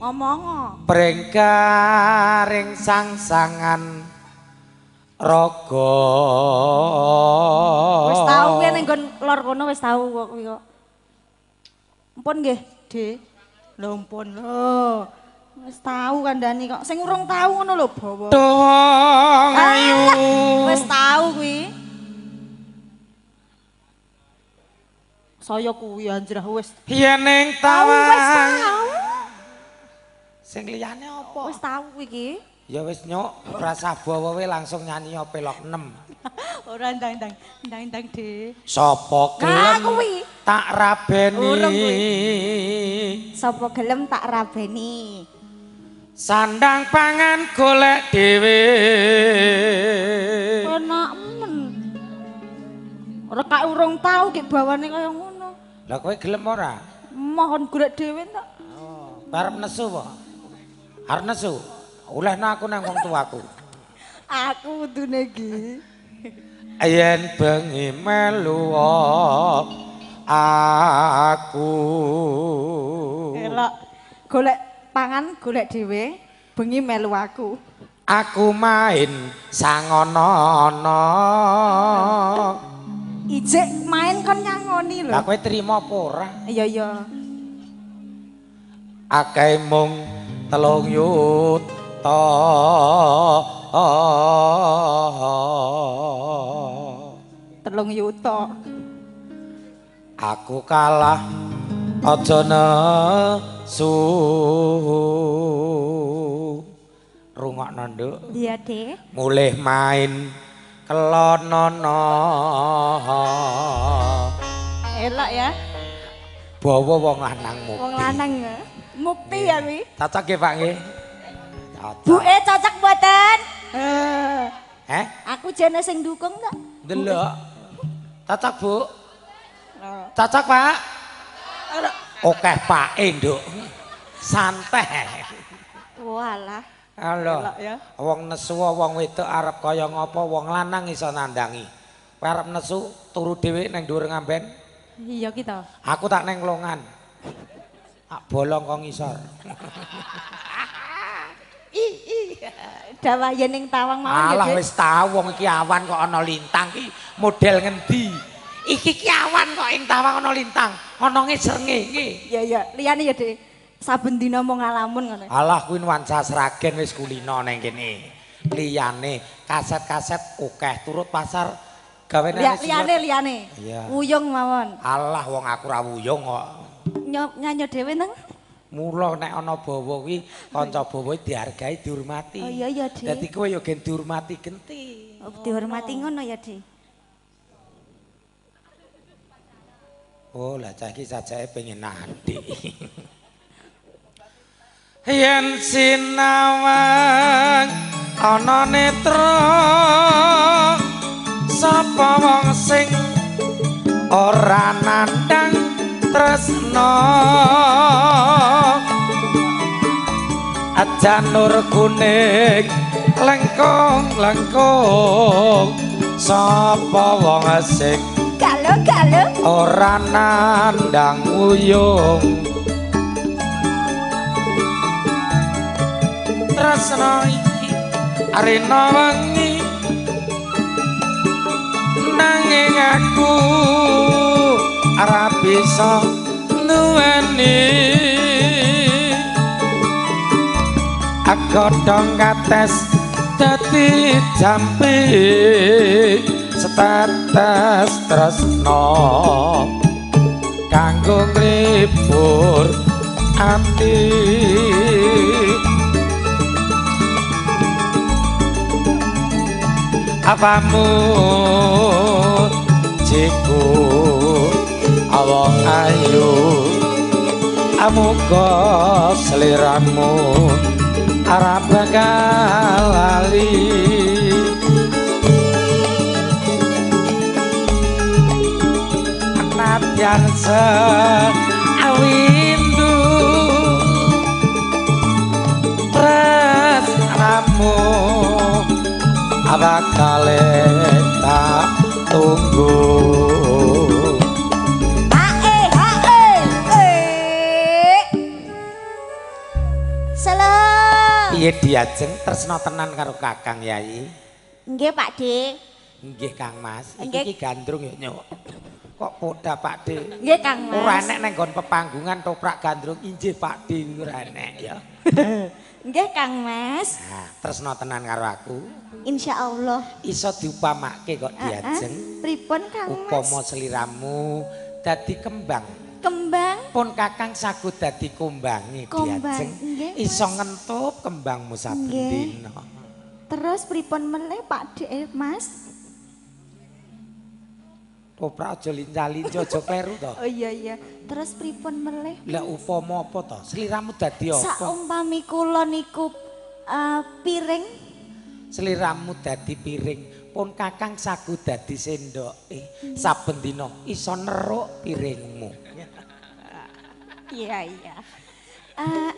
Ngomong. Brengkaring sang-sangan raga. Wis tau kuwi ning nggon lor kono wis tau kok kuwi kok. Ampun nggih, Dik. Lho ampun lho. Wis tau kandhani kok. Sing urung tau ngono lho bawa. Dong ayu. Wis tau kuwi. Saya kuwi anjrah wis. Yen ning Tau wis tawang. tau. Sing liyane apa? Wis tau kuwi iki. Ya wis nyok, ora sabawa we langsung nyanyi pelok 6. Ora ndang-ndang, ndang-ndang, Dik. Sapa Nah, gelem kuwi. tak rabeni. Sapa gelem tak rabeni. Sandang pangan golek dhewe. Enak men. Ora kak urung tau ki bawane kaya ngono. Lah kowe gelem ora? Mohon golek dhewe tak. Oh, arep nesu apa? Arep nesu. Olehno aku nang wong tuaku. Aku kudune iki. Yen bengi melu aku. Elok golek pangan golek dhewe bengi melu aku. Aku main sangono-ono. Ijek main kon nyangoni lho. Lah kowe trimo apa ora? Iya iya. Akeh mung telung yuta. Telung yuta. Aku kalah aja nesu. Rungokno nduk. Iya, Dek. Mulih main kelonono. Elok ya. Bawa wong lanang mukti. Wong lanang ya. Mukti ya kuwi. Cocok nggih, Pak nggih? Cocok. Buke cocok mboten? Eh, Eh, aku jane sing dukung tak? ndelok. Cocok, Bu? Oh. Cocok, Pak? Oke, Pak, Nduk. Santai. Walah. Halo. Ya. Wong nesu wong wedok arep kaya ngapa wong lanang iso nandangi. Arep nesu turu dhewe ning dhuwur ngamben. Iya kita. Aku tak neng longan. Tak bolong kok ngisor. Dawah yen ning tawang mawon Alah ya, wis tau wong iki awan kok ana lintang ki model ngendi? Iki ki awan kok ing tawang ana lintang, ana ngesrenge. Iya iya, liyane ya, Dik. Saben dina mau ngalamun ngono. Alah kuwi nuansa sragen wis kulino ning kene. Liyane kaset-kaset akeh turut pasar gawenane Liya- Liyane liyane. Iya. Wuyung mawon. Alah wong aku ra wuyung kok. Ny- Nyanyi dhewe nang. Mula nek ana bawa kuwi kanca bawa dihargai dihormati. Oh iya iya, Dik. Dadi kowe ya gen dihormati genti. Oh, dihormati ngono ya, Dik. Oh, lah cah iki sajake pengen adik. Yen sinawang ana netra sapa wong sing ora nandang tresna aja nur kuning lengkong lengkong sapa wong sing Galo galo. ora nandang uyung. Tresna iki arena wengi. Nanging aku ora bisa nuweni. Agodhong kates dadi jampi setetes tresno. Kanggo nglipur ati. Apamu jiku amuga seliramu ora bakal lali. Nadyan awindu tresnamu bakale tak tunggu Piye diajeng tresna tenan karo Kakang Yayi? Nggih, Pak De. Nggih Kang Mas. Nggih. Iki gandrung ya nyok. Kok poda Pak De? Nggih, Kang Mas. Ora enek nang nggon pepanggungan toprak gandrung injih Pak De ora enek ya. Nggih, Kang Mas. Nah, tresna tenan karo aku. Insya Allah. Iso diupamake kok diajeng. Pripun, Kang Mas? Upama seliramu dadi kembang. Kembang. Pun Kakang saged dadi kumbangi Kumbang, diajeng. Iso ngentup kembangmu saben dina. Terus pripun meneh, Pak De, Mas? Toprak aja lincah-lincah aja kleru to. Oh iya iya. Terus pripun meneh? Lah upama apa to? Seliramu dadi apa? Saumpami kula niku eh, piring Seliramu dadi piring, pun Kakang saged dadi sendok. Eh, saben dina iso neruk piringmu. Iya iya. Eh,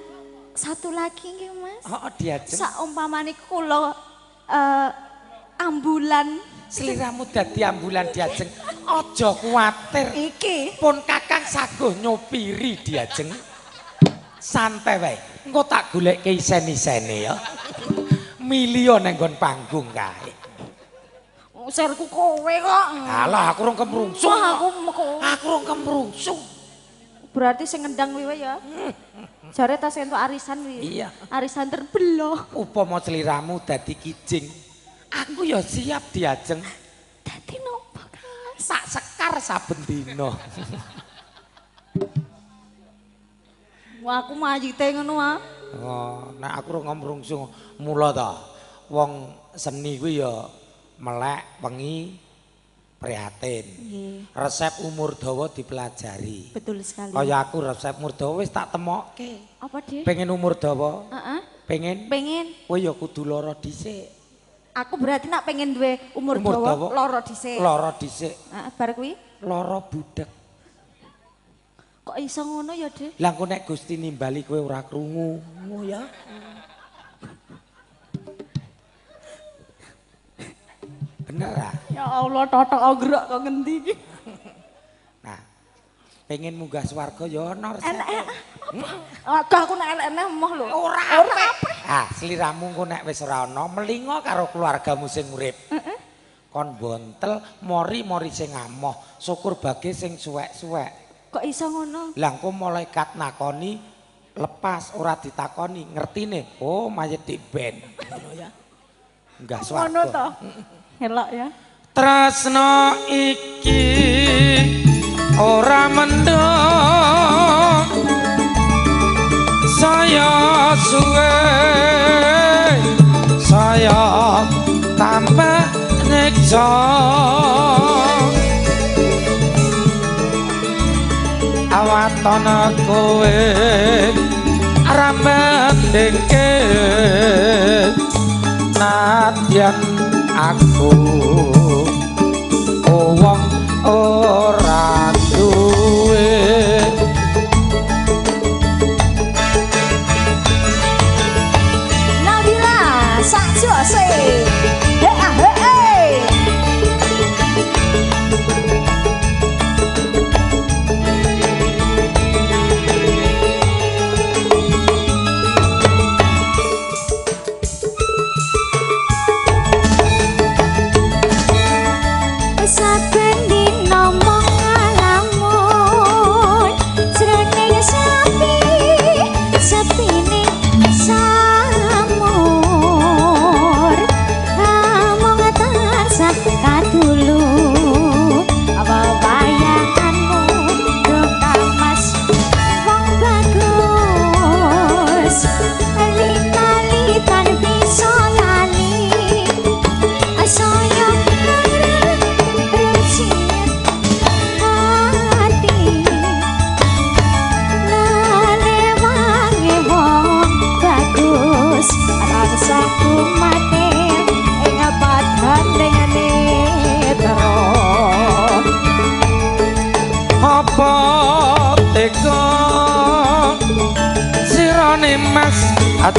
satu lagi nggih Mas. Oh, diajeng. Saumpamane kula eh, ambulan Seliramu dadi ambulan diajeng. Aja kuwatir. iki. Pun Kakang saguh nyopiri diajeng. Santai wae. Engko tak goleke isen-isene ya. Milio nang nggon panggung kae. Serku kowe kok. Alah aku rong kemrungsung. Wah, aku meko. Aku rong kemrungsung. Berarti sing ngendang wiwe ya. Jare tas entuk arisan wi. Iya. Arisan terbelah. Upama seliramu dadi kijing. Aku ya siap diajeng. Dadi nopo, Kang? Sak sekar saben dina. Wah, aku majite ngono ah. Oh, nek aku rong kemrungsung mula ta. Wong seni kuwi ya melek, wengi, prihatin. Nggih, Resep umur dawa dipelajari. betul sekali. Kaya aku resep umur dawa wis tak temokke. Apa, Dik? Pengen umur dawa? Heeh. Pengen? Pengen Kowe ya kudu lara dhisik. aku berarti nak pengen duwe umur, Umur dawa dawa. loro dhisik. Lara dhisik, Heeh, bar kuwi lara budek. Kok iso ngono ya, Dik? Lah engko nek Gusti nimbali kowe ora krungu, ngono ya. Bener ah? Ya Allah, totok ogrok kok ngendi iki? Nah, pengen munggah swarga ya ana resep. Enak ya. Aku aku nek elek-elek emoh lho. Ora apik. Ah, sliramu engko nek wis ora ana, melinga karo keluargamu sing urip. Kon bontel, mori-mori sing amoh, syukur bage sing suwek-suwek. Kok iso ngono? Lah engko malaikat nakoni lepas ora ditakoni, ngertine, oh mayit di ben. Ngono ya. Enggak Ngono to. Elok ya. Tresno iki ora mendung saya suwe saya tambah nyiksa awatana kowe rambendengke nadyan aku wong ora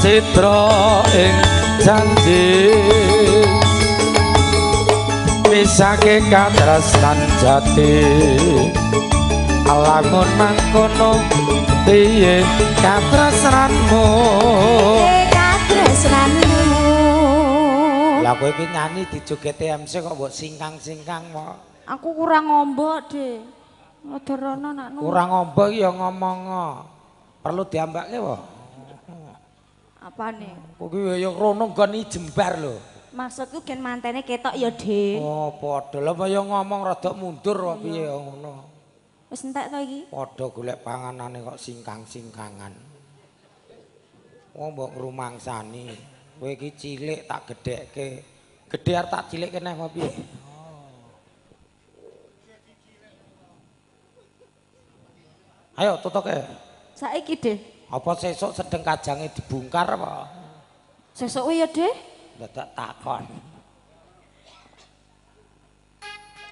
citra ing janji misake katresnan jati alangun mangkono piye katresnanmu Lah kowe iki nyanyi dijogete MC kok mbok singkang-singkang mo. Aku kurang ngombo, De. Ngedorono nak nu. Kurang ngombo ya ngomongo. Perlu diambake wae. Apane? Kok iki ya rono nggon jembar lho. Maksudku gen mantene ketok ya, Dek. Oh, padha lho ya ngomong rada mundur kok piye ya ngono. Wis entek to iki? Padha golek panganane kok singkang-singkangan. Wong mbok ngrumangsani. Kowe iki cilik tak gedhekke. Gedhe arep tak cilikke neh apa piye? Ayo tutuke. Saiki, Dek. Apa sesuk sedeng kajange dibungkar apa? Sesuk ya, Dek. Dadak takon.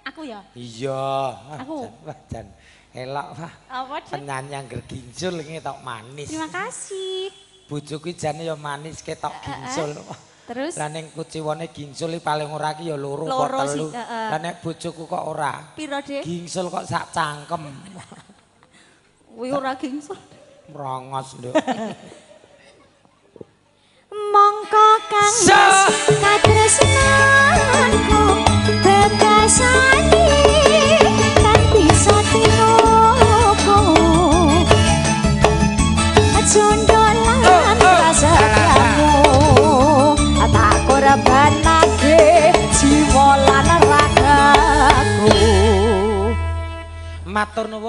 Aku ya. Iya. Aku. Wah, Jan. Elok, Pak. Apa, Dek? Penyanyi angger ginjul ngetok manis. Terima kasih. Bojoku jane ya manis ketok ginjul. Terus Lah ning kuciwane ginjul iki paling ora ki ya loro kok telu. Lah nek bojoku kok ora. piro, Dek? Gingsul kok sak cangkem. Kuwi ora gingsul. Merongos, Nduk. Mongko kang katresnanku bebasani kan bisa tinuku. Jondolan prasetyamu tak korbanake jiwa lan ragaku. Matur nuwun